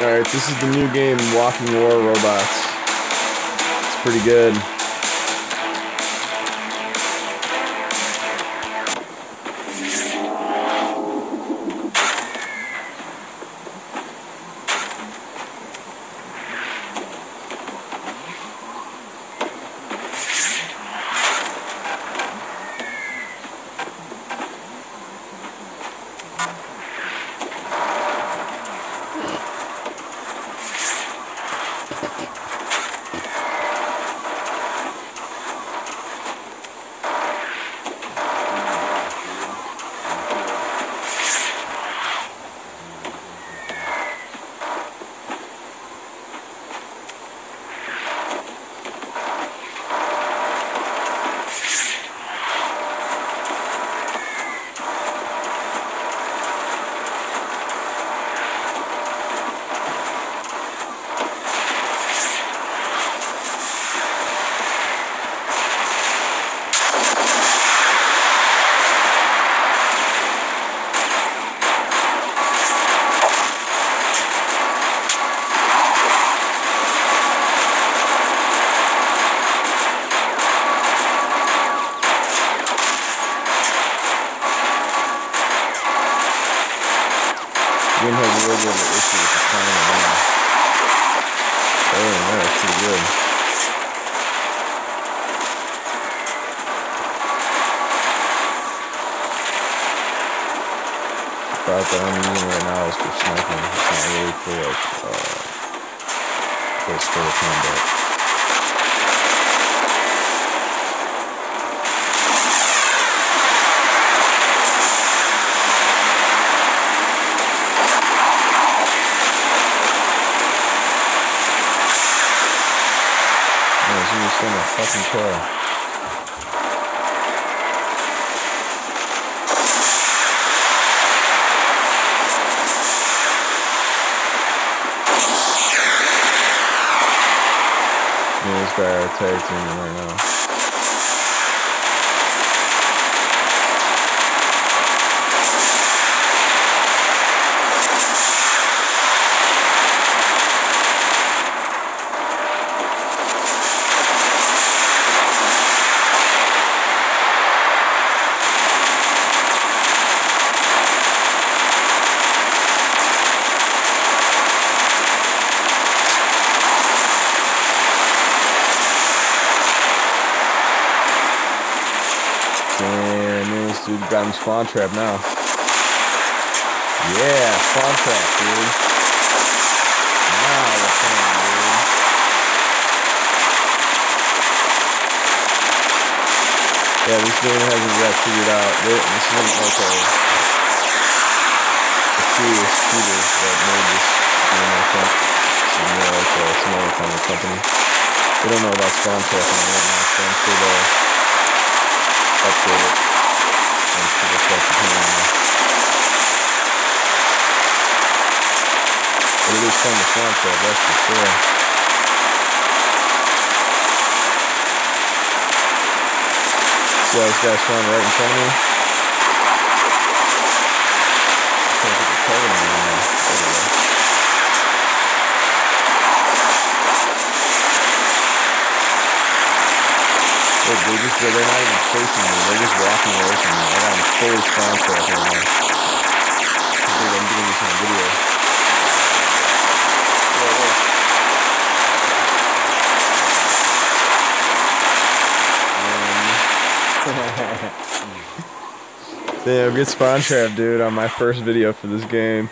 Alright, this is the new game, Walking War Robots. It's pretty good. Game has a little bit of an issue with the sound now. Oh, that's pretty good. But that I'm using right now is for sniping. It's not really for like uh, close quarter combat. In a fucking car. This guy are tag right now. Damn, this dude got him spawn trap now. Yeah, spawn trap, dude. Now dude. Yeah, this game hasn't yet figured out. This isn't like a, a serious shooter that made this game, I think. It's more like a smaller kind of company. They don't know about spawn trapping and whatnot, so I'm sure they'll update it start to come on. But it is fun to spawn trap, that's for sure. See how this guy spawned right in front of me? Look, they just, they're not even facing me. They're just walking away from me. I got fully spawn trapped right now. Dude, I'm doing this on video. Damn, good spawn trap, dude, on my first video for this game.